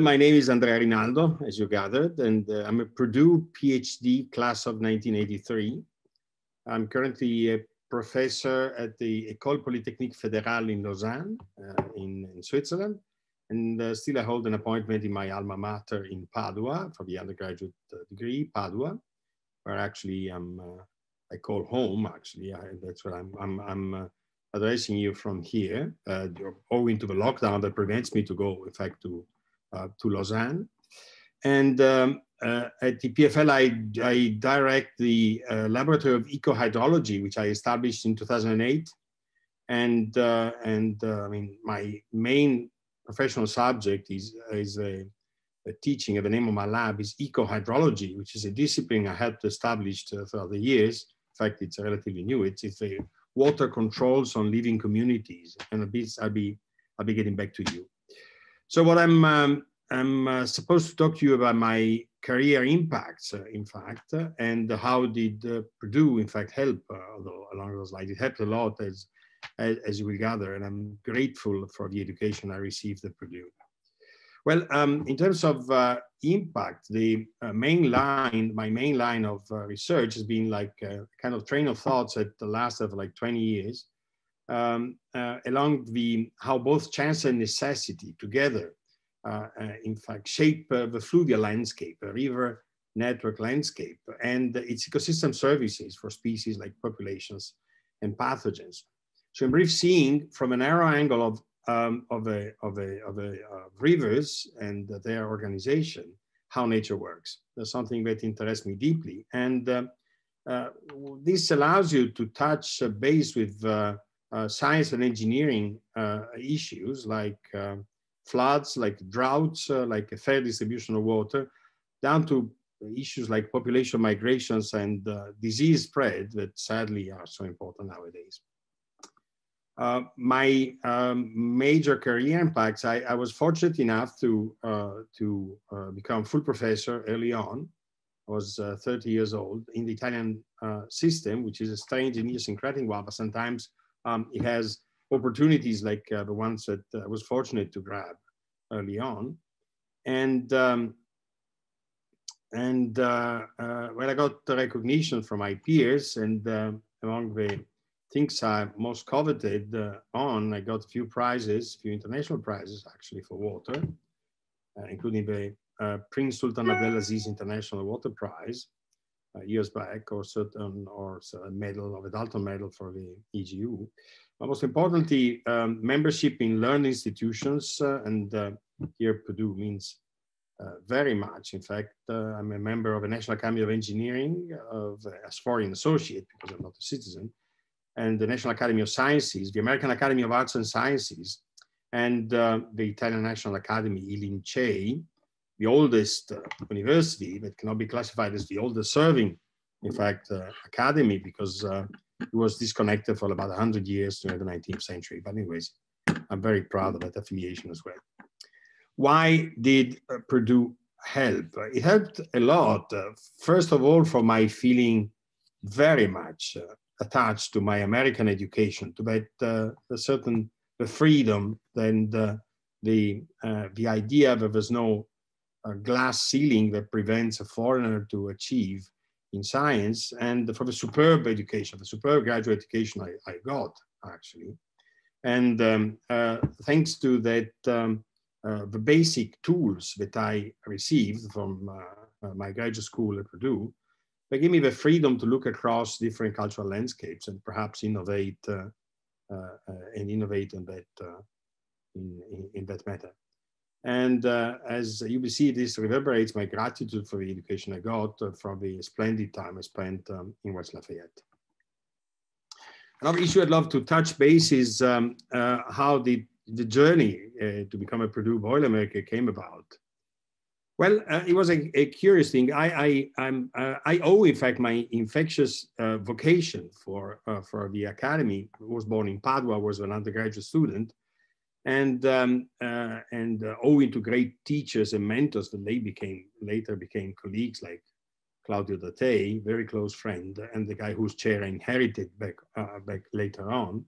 Well, my name is Andrea Rinaldo, as you gathered, and uh, I'm a Purdue PhD class of 1983. I'm currently a professor at the École Polytechnique Fédérale in Lausanne, uh, in, in, Switzerland, and uh, still I hold an appointment in my alma mater in Padua for the undergraduate uh, degree, Padua, where actually I'm, uh, I call home, actually, I, that's what I'm, I'm, I'm uh, addressing you from here, owing to the lockdown that prevents me to go, in fact, to, to Lausanne. And um, uh, at the EPFL, I, I direct the uh, Laboratory of Ecohydrology, which I established in 2008. And, uh, and uh, I mean, my main professional subject is, is a, a, teaching of the name of my lab is ecohydrology, which is a discipline I helped establish uh, throughout the years. In fact, it's relatively new. It's, it's a water controls on living communities. And a bit, I'll be, I'll be getting back to you. So what I'm, um, I'm uh, supposed to talk to you about my career impacts, uh, in fact, uh, and how did uh, Purdue, in fact, help although along those lines. It helped a lot, as, as, as, you will gather, and I'm grateful for the education I received at Purdue. Well, um, in terms of uh, impact, the uh, main line, my main line of uh, research has been like a kind of train of thoughts at the last of like 20 years, um, along the how both chance and necessity together uh, uh, in fact, shape uh, the fluvial landscape, a river network landscape, and its ecosystem services for species like populations and pathogens. So in brief, seeing from a narrow angle of, um, of, a, of, a, of, a, rivers and their organization, how nature works. That's something that interests me deeply. And uh, uh, this allows you to touch base with uh, science and engineering issues like floods, like droughts, uh, like a fair distribution of water, down to issues like population migrations and uh, disease spread that sadly are so important nowadays. Uh, my um, major career impacts, I, I, was fortunate enough to, uh, to uh, become full professor early on. I was uh, 30 years old in the Italian system, which is a strange and idiosyncratic one, but sometimes um, it has opportunities like uh, the ones that I was fortunate to grab early on. And um, and uh, uh, when I got the recognition from my peers and uh, among the things I most coveted uh, on, I got a few prizes, a few international prizes actually for water, uh, including the uh, Prince Sultan Abdelaziz International Water Prize years back, or certain or a medal of a Dalton Medal for the EGU. But most importantly, um, membership in learned institutions, uh, and uh, here Purdue means uh, very much. In fact, uh, I'm a member of the National Academy of Engineering of, uh, as foreign associate because I'm not a citizen, and the National Academy of Sciences, the American Academy of Arts and Sciences, and uh, the Italian National Academy, I Lincei, the oldest university that cannot be classified as the oldest serving, in fact, academy because it was disconnected for about 100 years during the 19th century. But anyways, I'm very proud of that affiliation as well. Why did uh, Purdue help? It helped a lot. Uh, first of all, for my feeling very much uh, attached to my American education, to that uh, a certain the freedom and uh, the uh, the idea that there's no glass ceiling that prevents a foreigner to achieve in science and for the superb education, the superb graduate education I, I got actually. And um, uh, thanks to that, um, uh, the basic tools that I received from uh, uh my graduate school at Purdue, they gave me the freedom to look across different cultural landscapes and perhaps innovate uh, uh, and innovate in that, in, in, in that matter. And uh, as you will see, this reverberates my gratitude for the education I got uh, from the splendid time I spent um, in West Lafayette. Another issue I'd love to touch base is um, uh, how the, the journey uh, to become a Purdue Boilermaker came about. Well, uh, it was a, a, curious thing. I, I, uh, I owe, in fact, my infectious vocation for, for the academy. I was born in Padua, was an undergraduate student and um, uh, and uh, owing to great teachers and mentors that they became later became colleagues like Claudio Datei, very close friend, and the guy whose chair I inherited back uh, back later on.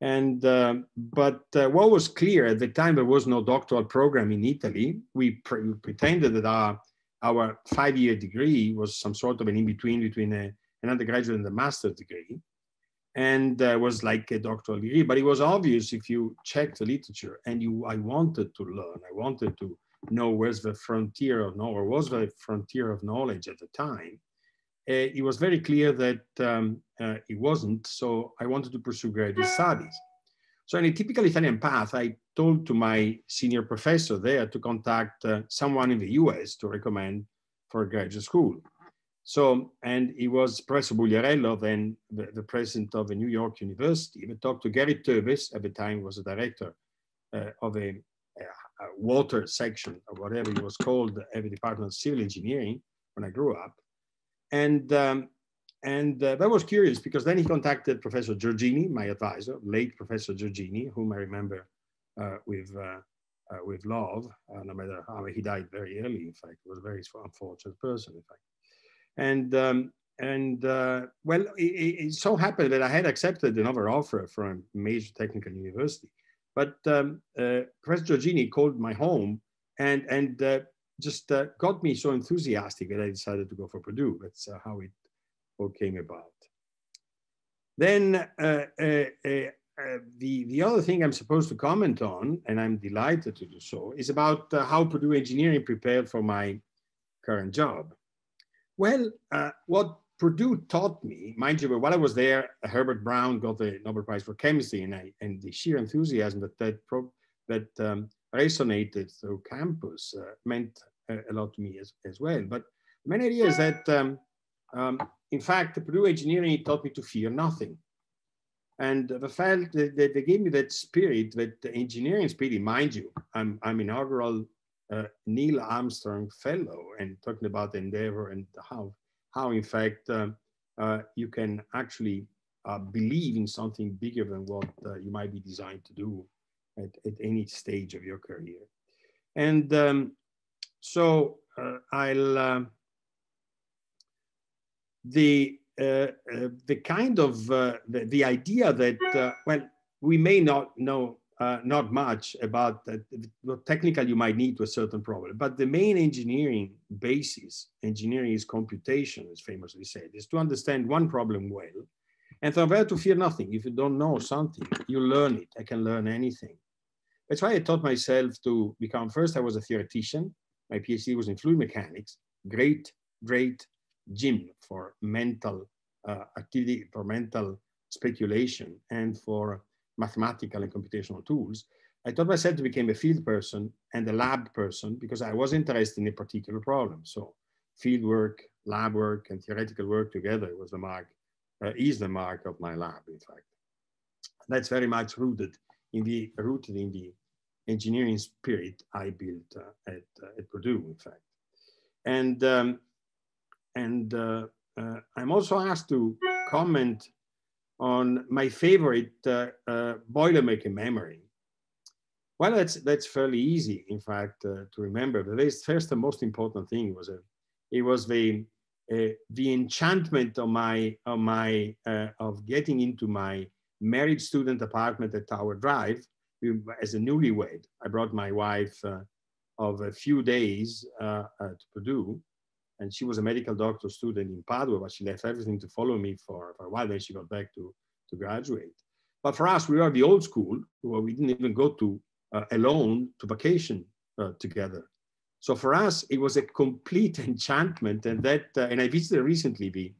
And uh, but uh, what was clear at the time, there was no doctoral program in Italy. We pre pretended that our our five-year degree was some sort of an in-between between a, an undergraduate and a master's degree, and uh, was like a doctoral degree. But it was obvious if you check the literature, and you, I wanted to learn. I wanted to know where's the frontier of knowledge, or was the frontier of knowledge at the time. Uh, it was very clear that um, uh, it wasn't. So I wanted to pursue graduate studies. So in a typical Italian path, I told to my senior professor there to contact uh, someone in the US to recommend for graduate school. So, and he was Professor Bugliarello, then the, the, president of the New York University. We talked to Gary Toebes, at the time was the director uh, of a, a, a, water section or whatever it was called at the Department of Civil Engineering when I grew up. And, um, and uh, that was curious because then he contacted Professor Giorgini, my advisor, late Professor Giorgini, whom I remember uh, with, uh, uh, with love, no matter how he died very early, in fact, he was a very unfortunate person, in fact. And, um, and uh, well, it, it, so happened that I had accepted another offer from a major technical university. But um, uh, Professor Giorgini called my home and, and uh, just uh, got me so enthusiastic that I decided to go for Purdue. That's uh, how it all came about. Then uh, the, the other thing I'm supposed to comment on, and I'm delighted to do so, is about how Purdue Engineering prepared for my current job. Well, what Purdue taught me, mind you, while I was there, Herbert Brown got the Nobel Prize for Chemistry, and, I, and the sheer enthusiasm that that, pro, that um, resonated through campus uh, meant a, a, lot to me as, as well. But the main idea is that, um, um, in fact, Purdue engineering taught me to fear nothing. And the fact that, that they gave me that spirit, that engineering spirit, mind you, I'm, I'm inaugural uh, Neil Armstrong fellow and talking about endeavor and how, how in fact, uh, uh, you can actually uh, believe in something bigger than what uh, you might be designed to do at, at any stage of your career. And um, so uh, I'll, uh, the, the kind of, the, the, idea that, well, we may not know not much about that, what technical you might need to a certain problem, but the main engineering basis, engineering is computation, as famously said, is to understand one problem well, and from there to fear nothing. If you don't know something, you learn it. I can learn anything. That's why I taught myself to become first, I was a theoretician. My PhD was in fluid mechanics, great, great gym for mental uh, activity, for mental speculation, and for mathematical and computational tools. I taught myself to become a field person and a lab person because I was interested in a particular problem. So field work, lab work, and theoretical work together was the mark, uh, is the mark of my lab, in fact. That's very much rooted in the rooted in the engineering spirit I built uh, at, uh, at Purdue, in fact. And, um, and uh, uh I'm also asked to comment on my favorite uh, uh, Boilermaker memory. Well, that's, that's fairly easy, in fact, to remember. The first and most important thing was a, it was the, the enchantment of my, of my, of getting into my married student apartment at Tower Drive as a newlywed. I brought my wife uh, of a few days uh, uh, to Purdue, and she was a medical doctor student in Padua, but she left everything to follow me for, for a while. Then she got back to, to graduate. But for us, we are the old school, where we didn't even go to uh, alone to vacation uh, together. So for us, it was a complete enchantment, and that. Uh, and I visited recently the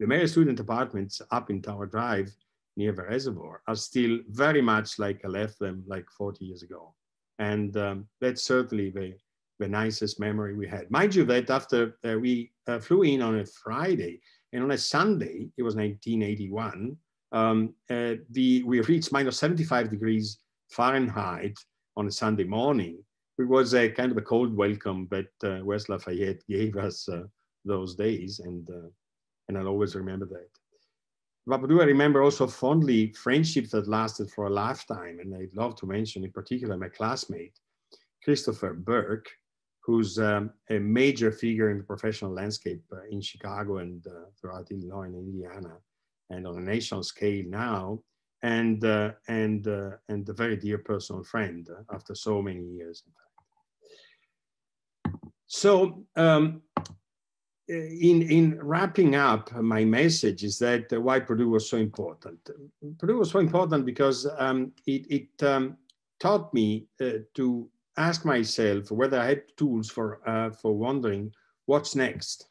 the married student apartments up in Tower Drive, near the reservoir are still very much like I left them like 40 years ago. And um, that's certainly the, the nicest memory we had. Mind you that after uh, we uh, flew in on a Friday and on a Sunday, it was 1981, um, uh, the, we reached minus 75 degrees Fahrenheit on a Sunday morning. It was a kind of a cold welcome that uh, West Lafayette gave us uh, those days. And, uh, and I'll always remember that. Purdue, I remember also fondly friendships that lasted for a lifetime. And I'd love to mention in particular my classmate, Christopher Burke, who's um, a major figure in the professional landscape uh, in Chicago and uh, throughout Illinois and Indiana, and on a national scale now. and uh, and uh, and a very dear personal friend after so many years. So um, in in wrapping up my message is that why Purdue was so important. Purdue was so important because um, it it um, taught me uh, to ask myself whether I had tools for uh, for wondering what's next.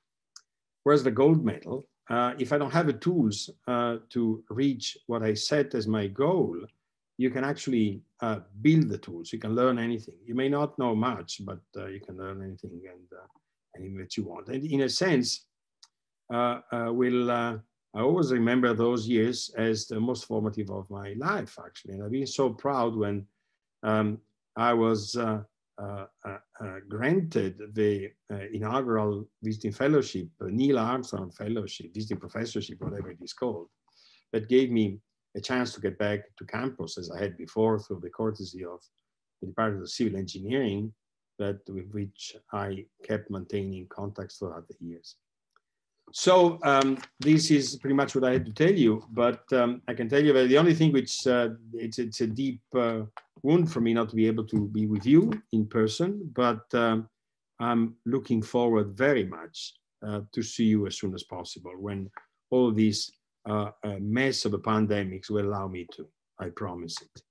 Where's the gold medal? Uh, if I don't have the tools uh, to reach what I set as my goal, you can actually uh, build the tools. You can learn anything. You may not know much, but uh, you can learn anything and uh, anything that you want. And in a sense, will I always remember those years as the most formative of my life, actually. And I've been so proud when um, I was uh, uh, uh, granted the inaugural visiting fellowship, Neil Armstrong Fellowship, visiting professorship, whatever it is called, that gave me a chance to get back to campus as I had before through the courtesy of the Department of Civil Engineering, that with which I kept maintaining contacts throughout the years. So um, this is pretty much what I had to tell you, but um, I can tell you that the only thing which uh, it's, it's a deep uh, wound for me not to be able to be with you in person, but um, I'm looking forward very much uh, to see you as soon as possible when all this uh, uh, mess of a pandemics will allow me to. I promise it.